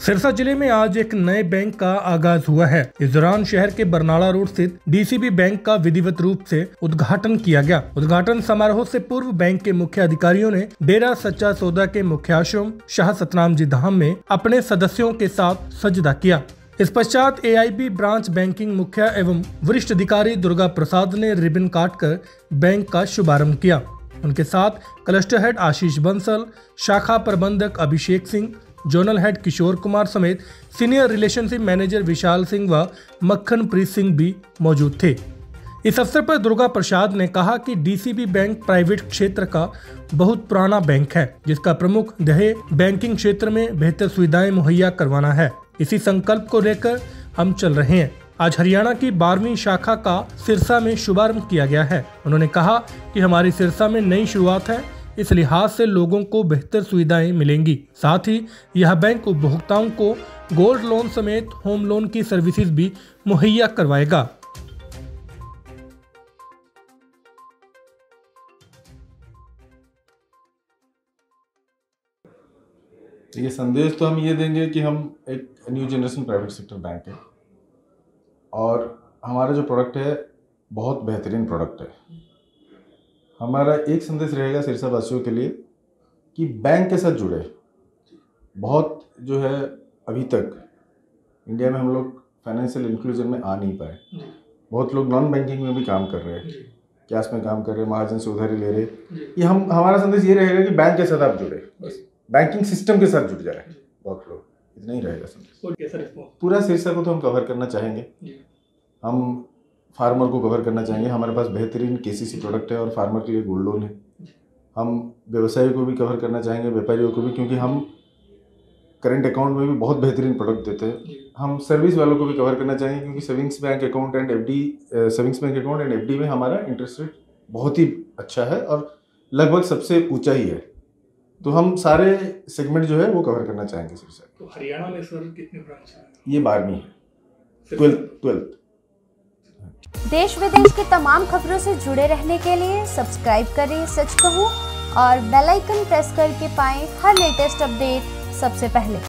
सिरसा ज़िले में आज एक नए बैंक का आगाज़ हुआ है। इस दौरान शहर के बरनाला रोड स्थित डीसीबी बैंक का विधिवत रूप से उद्घाटन किया गया। उद्घाटन समारोह से पूर्व बैंक के मुख्य अधिकारियों ने डेरा सच्चा सौदा के मुख्य आश्रम शाह सतनाम जी धाम में अपने सदस्यों के साथ सजदा किया। इस पश्चात एआईबी ब्रांच बैंकिंग मुख्य एवं वरिष्ठ अधिकारी दुर्गा प्रसाद ने रिबन काटकर बैंक का शुभारंभ किया। उनके साथ क्लस्टर हेड आशीष बंसल, शाखा प्रबंधक अभिषेक सिंह जोनल हेड किशोर कुमार समेत senior relationship manager Vishal Singh व मक्खन प्रीत सिंह भी मौजूद थे। इस अवसर पर दुर्गा प्रसाद ने कहा कि डीसीबी बैंक प्राइवेट क्षेत्र का बहुत पुराना बैंक है, जिसका प्रमुख ध्येय बैंकिंग क्षेत्र में बेहतर सुविधाएँ मुहैया करवाना है। इसी संकल्प को लेकर हम चल रहे हैं। आज हरियाणा की बारहवीं शाखा का सिरसा में शुभारंभ किया गया है। उन्होंने कहा कि हमारी सिरसा में नई शुरुआत है इस लिहाज से लोगों को बेहतर सुविधाएँ मिलेंगी। साथ ही, यह बैंक उपभोक्ताओं को गोल्ड लोन समेत होम लोन की सर्विसेज़ भी मुहैया करवाएगा। ये संदेश तो हम ये देंगे कि हम एक new generation private sector bank है। और हमारा जो प्रोडक्ट है, बहुत बेहतरीन प्रोडक्ट है। हमारा एक संदेश रहेगा सिरसा वासियों के लिए कि बैंक के साथ जुड़े। बहुत जो है अभी तक इंडिया में हम लोग फाइनेंशियल इंक्लूजन में आ नहीं पाए। बहुत लोग नॉन बैंकिंग में भी काम कर रहे हैं। कैश में काम कर रहे हैं महाजन से उधारी ले रहे ये हम हमारा संदेश ये रहेगा कि बैंक के साथ आप जुड़े। बस। बैंकिंग सिस्टम के साथ जुड़ जाए। बहुत लोग। इतना ही रहेगा संदेश। पूरा सिरसा को तो हम कवर करना चाहेंगे। हम फार्मर को कवर करना चाहेंगे। हमारे पास बेहतरीन के प्रोडक्ट है और फार्मर के लिए गोल्ड लोन है। हम व्यवसायी को भी कवर करना चाहेंगे व्यापारियों को भी क्योंकि हम करंट अकाउंट में भी बहुत बेहतरीन प्रोडक्ट देते हैं। हम सर्विस वालों को भी कवर करना चाहेंगे क्योंकि savings bank account and F D savings bank account and F D में हमारा इंटरेस्ट रेट बहुत ही अच्छा है और लगभग सबसे ऊँचा ही है। तो हम सारे सेगमेंट जो है वो कवर करना चाहेंगे सर सर तो हरियाणा में सर कितने ब्रांच हैं? ये बारहवीं है। ट्वेल्थ ट्वेल्थ देश विदेश की तमाम खबरों से जुड़े रहने के लिए सब्सक्राइब करें सच कहूँ और बेल आइकन प्रेस करके पाएँ हर लेटेस्ट अपडेट सबसे पहले।